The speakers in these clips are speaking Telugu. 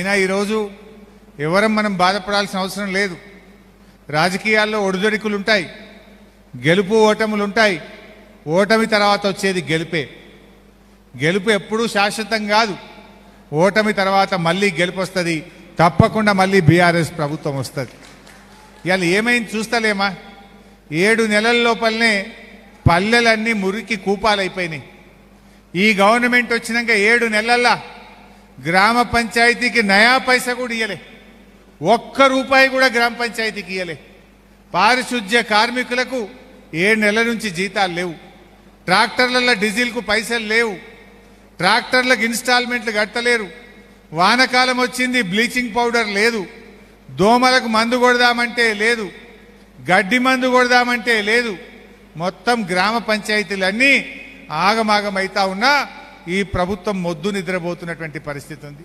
అయినా ఈరోజు ఎవరం మనం బాధపడాల్సిన అవసరం లేదు. రాజకీయాల్లో ఒడిదొడికులు ఉంటాయి గెలుపు ఓటములు ఉంటాయి ఓటమి తర్వాత వచ్చేది గెలుపే. గెలుపు ఎప్పుడూ శాశ్వతం కాదు. ఓటమి తర్వాత మళ్ళీ గెలుపు వస్తుంది తప్పకుండా మళ్ళీ బీఆర్ఎస్ ప్రభుత్వం వస్తుంది. ఇవాళ ఏమైంది చూస్తలేమా? ఏడు నెలల లోపలనే పల్లెలన్నీ మురికి కూపాలైపోయినాయి. ఈ గవర్నమెంట్ వచ్చినాక ఏడు నెలల్లో గ్రామ పంచాయతీకి నయా పైస కూడా ఇయ్యలే. ఒక్క రూపాయి కూడా గ్రామ పంచాయతీకి ఇయ్యలే. పారిశుద్ధ్య కార్మికులకు ఏడు నెలల నుంచి జీతాలు లేవు. ట్రాక్టర్లలో డీజిల్కు పైసలు లేవు. ట్రాక్టర్లకు ఇన్స్టాల్మెంట్లు కట్టలేరు. వానకాలం వచ్చింది బ్లీచింగ్ పౌడర్ లేదు. దోమలకు మందు కొడదామంటే లేదు. గడ్డి మందు కొడదామంటే లేదు. మొత్తం గ్రామ పంచాయతీలన్నీ ఆగమాగమైతా ఉన్నా ఈ ప్రభుత్వం మొద్దు నిద్రపోతున్నటువంటి పరిస్థితి ఉంది.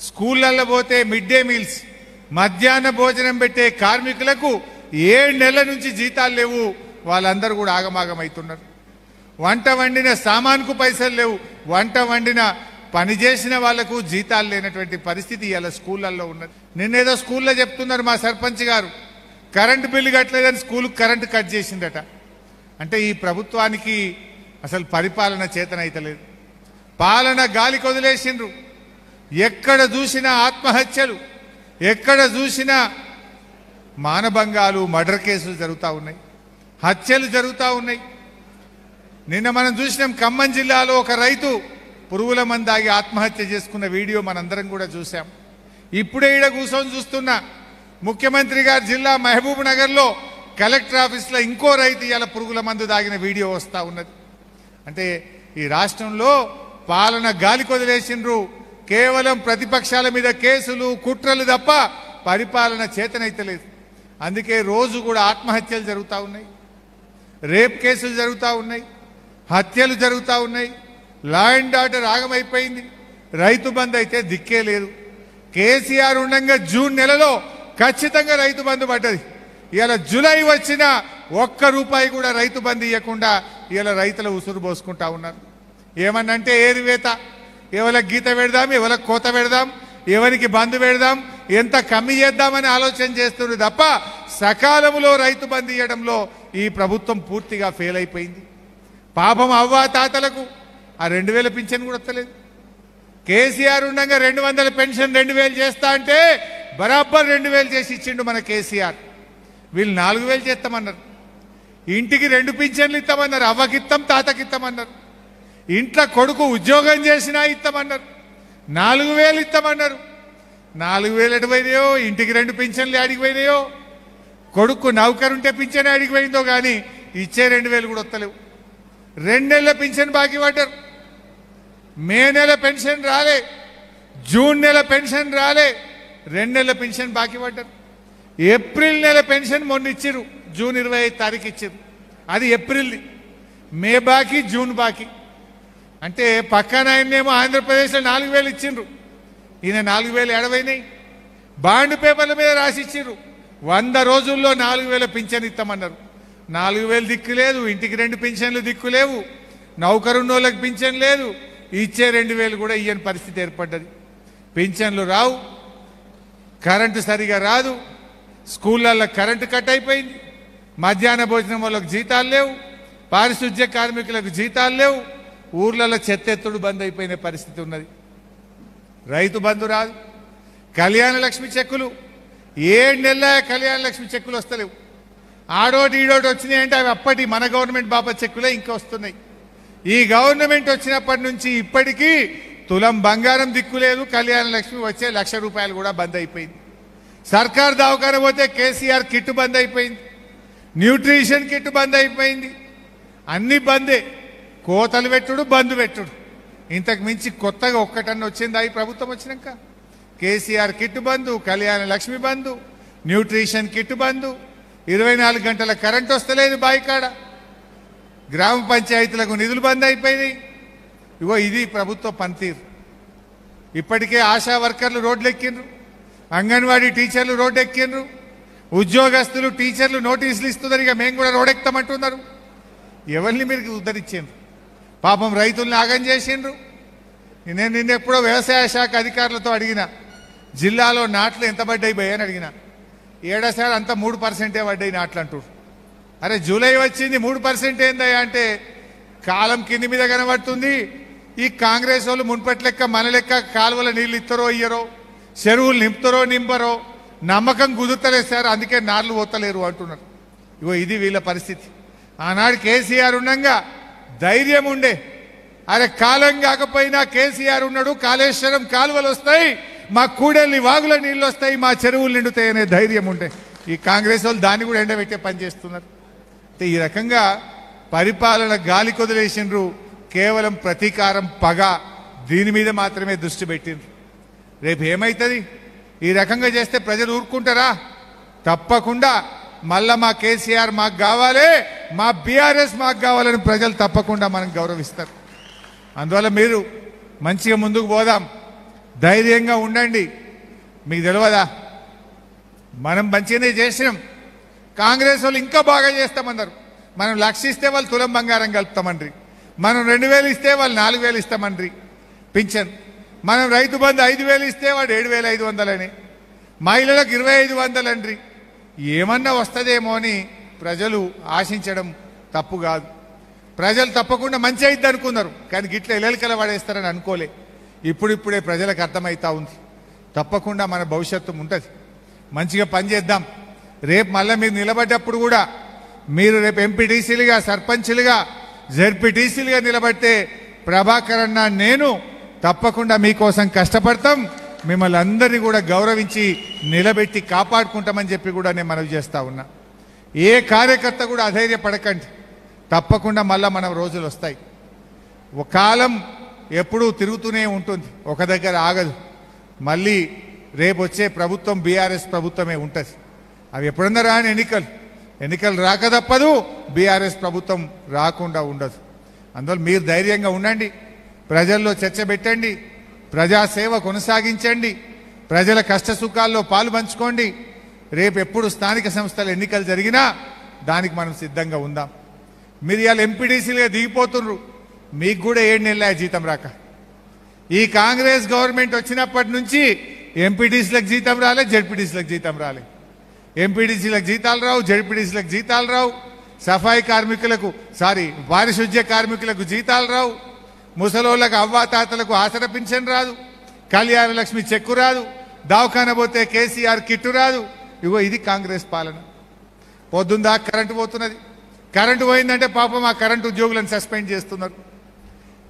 స్కూళ్ళల్లో పోతే మిడ్ డే మీల్స్ మధ్యాహ్న భోజనం పెట్టే కార్మికులకు ఏడు నెలల నుంచి జీతాలు లేవు వాళ్ళందరూ కూడా ఆగమాగమవుతున్నారు. వంట వండిన సామాన్కు పైసలు లేవు వంట వండిన పని చేసిన వాళ్ళకు జీతాలు లేనటువంటి పరిస్థితి ఇలా స్కూళ్ళల్లో ఉన్నది. నిన్నేదో స్కూల్లో చెప్తున్నారు మా సర్పంచ్ గారు. కరెంటు బిల్లు కట్టలేదని స్కూల్కి కరెంటు కట్ చేసిందట. అంటే ఈ ప్రభుత్వానికి అసలు పరిపాలన చేతనైతలేదు. పాలన గాలి కొదిలేసిండ్రు. ఎక్కడ చూసినా ఆత్మహత్యలు ఎక్కడ చూసినా మానభంగాలు మర్డర్ కేసులు జరుగుతూ ఉన్నాయి. హత్యలు జరుగుతూ ఉన్నాయి. నిన్న మనం చూసినాం ఖమ్మం జిల్లాలో ఒక రైతు పురుగుల మందాగి ఆత్మహత్య చేసుకున్న వీడియో మనందరం కూడా చూసాం ఇప్పుడే ఈడ కూర్చొని చూస్తున్నా. ముఖ్యమంత్రి గారి జిల్లా మహబూబ్ నగర్లో కలెక్టర్ ఆఫీస్లో ఇంకో రైతు ఇలా పురుగుల మందు దాగిన వీడియో వస్తూ ఉన్నది. అంటే ఈ రాష్ట్రంలో పాలన గాలికి వదిలేసిండ్రు కేవలం ప్రతిపక్షాల మీద కేసులు కుట్రలు తప్ప పరిపాలన చేతనైతలేదు అందుకే రోజు కూడా ఆత్మహత్యలు జరుగుతూ ఉన్నాయి. రేప్ కేసులు జరుగుతూ ఉన్నాయి. హత్యలు జరుగుతూ ఉన్నాయి. లా అండ్ ఆర్డర్ ఆగమైపోయింది. రైతు బంధు అయితే దిక్కే లేదు. కేసీఆర్ ఉండగా జూన్ నెలలో ఖచ్చితంగా రైతు బంధు పడ్డది. ఇలా జూలై వచ్చిన ఒక్క రూపాయి కూడా రైతు బంధు ఇవ్వకుండా ఇలా రైతుల ఉసురు పోసుకుంటా ఉన్నారు. ఏమన్నంటే ఏరివేత ఎవరికి గీత పెడదాం ఎవరికి కోత పెడదాం ఎవరికి బంధు పెడదాం ఎంత కమ్మి చేద్దామని ఆలోచన చేస్తుంది తప్ప సకాలంలో రైతు బంధు ఇవ్వడంలో ఈ ప్రభుత్వం పూర్తిగా ఫెయిల్ అయిపోయింది. పాపం అవ్వా తాతలకు ఆ రెండు వేల పింఛన్ కూడా వస్తలేదు. కేసీఆర్ ఉండగా రెండు వందల పెన్షన్ రెండు వేలు చేస్తా అంటే బరాబర్ రెండు వేలు చేసి ఇచ్చిండు మన కేసీఆర్. వీళ్ళు నాలుగు వేలు చేస్తామన్నారు. ఇంటికి రెండు పింఛన్లు ఇస్తామన్నారు అవ్వకిత్తం తాతకిత్తామన్నారు. ఇంట్లో కొడుకు ఉద్యోగం చేసినా ఇస్తామన్నారు నాలుగు వేలు ఇస్తామన్నారు నాలుగు వేలు ఎటు ఇంటికి రెండు పింఛన్లు ఆడికి కొడుకు కొడుకు నౌకరుంటే పింఛన్ అడిగిపోయిందో కానీ ఇచ్చే రెండు వేలు కూడా వస్తలేవు. రెండు నెలల పింఛన్ బాకీ పడ్డారు. మే నెల పెన్షన్ రాలే. జూన్ నెల పెన్షన్ రాలే. రెండు నెలల పెన్షన్ బాకీ పడ్డారు. ఏప్రిల్ నెల పెన్షన్ మొన్న ఇచ్చిర్రు. జూన్ ఇరవై ఐదు తారీఖు ఇచ్చారు అది ఏప్రిల్ది. మే బాకీ జూన్ బాకీ. అంటే పక్కన ఆయనేమో ఆంధ్రప్రదేశ్లో నాలుగు వేలు ఇచ్చిండ్రు. ఈయన నాలుగు వేలు ఎడవైనాయి బాండ్ పేపర్ల మీద రాసి వంద రోజుల్లో నాలుగు వేల పింఛన్ ఇస్తామన్నారు. నాలుగు వేలు దిక్కు లేదు ఇంటికి రెండు పింఛన్లు దిక్కు లేవు. నౌకరున్నోళ్ళకి పింఛన్ లేదు ఇచ్చే రెండు వేలు కూడా ఇయ్యని పరిస్థితి ఏర్పడ్డది. పింఛన్లు రావు కరెంటు సరిగా రాదు స్కూళ్ళల్లో కరెంటు కట్ అయిపోయింది. మధ్యాహ్న భోజనం వాళ్ళకి జీతాలు లేవు పారిశుధ్య కార్మికులకు జీతాలు లేవు. ఊర్లలో చెత్తెత్తుడు బంద్ అయిపోయిన పరిస్థితి ఉన్నది. రైతు బంధు రాదు. కళ్యాణ లక్ష్మి చెక్కులు. ఏడు నెలల కళ్యాణ లక్ష్మి చెక్కులు వస్తలేవు. ఆడోటి ఈడోటి వచ్చినాయి అంటే అవి అప్పటి మన గవర్నమెంట్ బాబా చెక్కులే ఇంకా వస్తున్నాయి. ఈ గవర్నమెంట్ వచ్చినప్పటి నుంచి ఇప్పటికీ తులం బంగారం దిక్కులేదు కళ్యాణ లక్ష్మి వచ్చే లక్ష రూపాయలు కూడా బంద్ అయిపోయింది. సర్కార్ దవాఖాన పోతే కేసీఆర్ కిట్టు బంద్ అయిపోయింది. న్యూట్రిషన్ కిట్టు బంద్ అయిపోయింది. అన్ని బందే. కోతలు పెట్టుడు బంద్ పెట్టుడు. ఇంతకు మించి కొత్తగా ఒక్కటన్న వచ్చిందా ఈ ప్రభుత్వం వచ్చినాక? KCR kit Bandhu Kalyana Lakshmi Bandhu nutrition kit Bandhu ఇరవై నాలుగు గంటల కరెంట్ వస్తలేదు బాయికాడ. గ్రామ పంచాయతీలకు నిధులు బంద్ అయిపోయినాయి. ఇగో ఇది ప్రభుత్వ పనితీరు. ఇప్పటికే ఆశా వర్కర్లు రోడ్లు ఎక్కిండ్రు అంగన్వాడీ టీచర్లు రోడ్డు ఎక్కిండ్రు ఉద్యోగస్తులు టీచర్లు నోటీసులు ఇస్తున్నారు. ఇక మేము కూడా రోడ్ ఎక్కుతామంటున్నారు. ఎవరిని మీరు ఉద్ధరించారు పాపం రైతుల్ని ఆగం చేసిండ్రు. నేను నిన్న ఎప్పుడో వ్యవసాయ శాఖ అధికారులతో అడిగిన జిల్లాలో నాట్లు ఎంత పడ్డాయి భయ అని అడిగిన. ఏడాసారి అంతా మూడు పర్సెంటే పడ్డాయి నాట్లు అంటారు అరే జూలై వచ్చింది మూడు పర్సెంట్ ఏందయ్యా అంటే కాలం కింది మీద కనబడుతుంది. ఈ కాంగ్రెస్ వాళ్ళు మున్పటి లెక్క మన లెక్క కాలువల నీళ్ళు ఇస్తారో ఇయ్యరో చెరువులు నింపుతారో నింపరో నమ్మకం కుదురుతలేదు సార్ అందుకే నార్లు పోతలేరు అంటున్నారు. ఇగో ఇది వీళ్ళ పరిస్థితి. ఆనాడు కేసీఆర్ ఉండగా ధైర్యం ఉండే. అరే కాలం కాకపోయినా కేసీఆర్ ఉన్నాడు కాళేశ్వరం కాలువలు వస్తాయి మా కూడెల్ని వాగుల నీళ్ళు వస్తాయి మా చెరువులు నిండుతాయి అనే ధైర్యం ఉండే. ఈ కాంగ్రెస్ వాళ్ళు దాన్ని కూడా ఎండబెట్టే పని చేస్తున్నారు. ఈ రకంగా పరిపాలన గాలి కొదిలేసిండ్రు కేవలం ప్రతీకారం పగ దీని మీద మాత్రమే దృష్టి పెట్టిండ్రు. రేపు ఏమవుతుంది ఈ రకంగా చేస్తే ప్రజలు ఊరుకుంటారా? తప్పకుండా మళ్ళా మా కేసీఆర్ మాకు కావాలి మా బీఆర్ఎస్ మాకు కావాలని ప్రజలు తప్పకుండా మనం గౌరవిస్తారు. అందువల్ల మీరు మంచిగా ముందుకు పోదాం. ధైర్యంగా ఉండండి. మీకు తెలియదా మనం మంచిగానే చేసినాం. కాంగ్రెస్ వాళ్ళు ఇంకా బాగా చేస్తామన్నారు. మనం లక్ష ఇస్తే వాళ్ళు తులం బంగారం కలుపుతామండ్రి. మనం రెండు వేలు ఇస్తే వాళ్ళు నాలుగు వేలు ఇస్తామండ్రి. పింఛన్. మనం రైతు బంధు ఐదు వేలు ఇస్తే వాడు ఏడు వేల ఐదు వందలని. మహిళలకు ఇరవై ఐదు వందలండ్రి. ఏమన్నా వస్తుందేమో అని ప్రజలు ఆశించడం తప్పు కాదు. ప్రజలు తప్పకుండా మంచి అయిద్ది అనుకున్నారు కానీ గిట్ల ఎలెలకల పడేస్తారని అనుకోలే. ఇప్పుడిప్పుడే ప్రజలకు అర్థమవుతా ఉంది. తప్పకుండా మన భవిష్యత్తు ఉంటుంది. మంచిగా పనిచేద్దాం రేపు మళ్ళీ మీరు నిలబడ్డప్పుడు కూడా మీరు రేపు ఎంపీటీసీలుగా సర్పంచ్లుగా జెడ్పీటీసీలుగా నిలబడితే ప్రభాకర్ అన్న నేను తప్పకుండా మీకోసం కష్టపడతాం. మిమ్మల్ని అందరినీ కూడా గౌరవించి నిలబెట్టి కాపాడుకుంటామని చెప్పి కూడా నేను మనవి చేస్తా ఉన్నా. ఏ కార్యకర్త కూడా అధైర్యపడకండి. తప్పకుండా మళ్ళా మనం రోజులు వస్తాయి. ఒక కాలం ఎప్పుడూ తిరుగుతూనే ఉంటుంది. ఒక దగ్గర ఆగదు. మళ్ళీ రేపు వచ్చే ప్రభుత్వం బీఆర్ఎస్ ప్రభుత్వమే ఉంటుంది. అవి ఎప్పుడన్నా రాని ఎన్నికలు. ఎన్నికలు రాక తప్పదు బీఆర్ఎస్ ప్రభుత్వం రాకుండా ఉండదు. అందువల్ల మీరు ధైర్యంగా ఉండండి. ప్రజల్లో చర్చ పెట్టండి. ప్రజాసేవ కొనసాగించండి. ప్రజల కష్ట సుఖాల్లో పాలు పంచుకోండి. రేపు ఎప్పుడు స్థానిక సంస్థల ఎన్నికలు జరిగినా దానికి మనం సిద్ధంగా ఉందాం. మీరు ఇవాళ ఎంపీడీసీలుగా దిగిపోతున్నారు మీకు కూడా ఏడు నెలల జీతం రాక. ఈ కాంగ్రెస్ గవర్నమెంట్ వచ్చినప్పటి నుంచి ఎంపీటీసీలకు జీతం రాలే జెడ్పీటీసీలకు జీతం రాలే. ఎంపీడీసీలకు జీతాలు రావు జెడ్పీటీసీలకు జీతాలు రావు. సఫాయి కార్మికులకు సారీ పారిశుద్ధ్య కార్మికులకు జీతాలు రావు. ముసలోళ్ళకు అవ్వాతాతలకు ఆసర పింఛన్ రాదు కళ్యాణ లక్ష్మి చెక్కు రాదు దవాఖాన పోతే కేసీఆర్ కిట్టు రాదు. ఇగో ఇది కాంగ్రెస్ పాలన. పొద్దుందా కరెంటు పోతున్నది. కరెంటు పోయిందంటే పాపం ఆ కరెంటు ఉద్యోగులను సస్పెండ్ చేస్తున్నారు.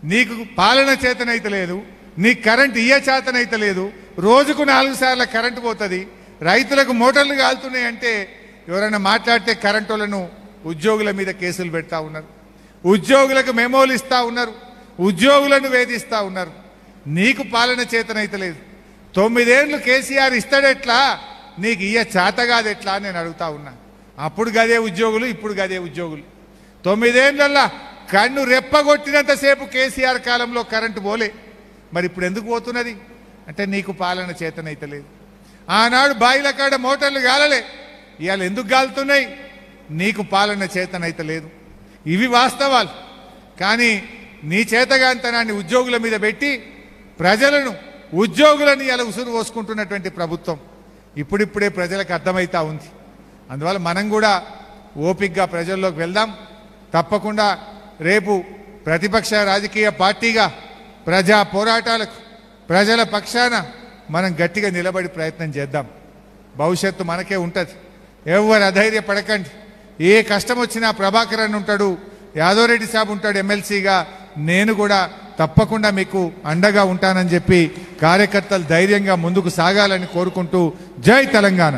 నీకు పాలన చేతనైతే లేదు నీ కరెంట్ ఇయ్య చేతనైతే లేదు రోజుకు నాలుగు సార్లు కరెంటు పోతుంది రైతులకు మోటార్లు కాలుతున్నాయి అంటే ఎవరైనా మాట్లాడితే కరెంటు ఉద్యోగుల మీద కేసులు పెడతా ఉన్నారు. ఉద్యోగులకు మెమోలు ఇస్తా ఉన్నారు. ఉద్యోగులను వేధిస్తూ ఉన్నారు. నీకు పాలన చేతనైతే లేదు. కేసీఆర్ ఇస్తాడెట్లా? నీకు ఇయ్య చేతగాదెట్లా అని నేను అడుగుతా ఉన్నా. అప్పుడు గదే ఉద్యోగులు ఇప్పుడు గదే ఉద్యోగులు. తొమ్మిదేళ్ళల్లా కన్ను రెప్పగొట్టినంతసేపు కేసీఆర్ కాలంలో కరెంటు పోలే. మరి ఇప్పుడు ఎందుకు పోతున్నది? అంటే నీకు పాలన చేతనైతే లేదు. ఆనాడు బాయిల కాడ మోటార్లు గాలలే. ఇవాళ ఎందుకు గాలుతున్నాయి? నీకు పాలన చేతనైతే లేదు. ఇవి వాస్తవాలు. కానీ నీ చేతగాంతనాన్ని ఉద్యోగుల మీద పెట్టి ప్రజలను ఉద్యోగులను ఇలా ఉసురు పోసుకుంటున్నటువంటి ప్రభుత్వం ఇప్పుడిప్పుడే ప్రజలకు అర్థమవుతా ఉంది. అందువల్ల మనం కూడా ఓపిక్గా ప్రజల్లోకి వెళ్దాం. తప్పకుండా రేపు ప్రతిపక్ష రాజకీయ పార్టీగా ప్రజా పోరాటాలకు ప్రజల పక్షాన మనం గట్టిగా నిలబడి ప్రయత్నం చేద్దాం. భవిష్యత్తు మనకే ఉంటుంది. ఎవరు అధైర్యపడకండి. ఏ కష్టం వచ్చినా ప్రభాకర్ అని ఉంటాడు యాదవరెడ్డి సాబ్ ఉంటాడు ఎమ్మెల్సీగా నేను కూడా తప్పకుండా మీకు అండగా ఉంటానని చెప్పి కార్యకర్తలు ధైర్యంగా ముందుకు సాగాలని కోరుకుంటూ జై తెలంగాణ.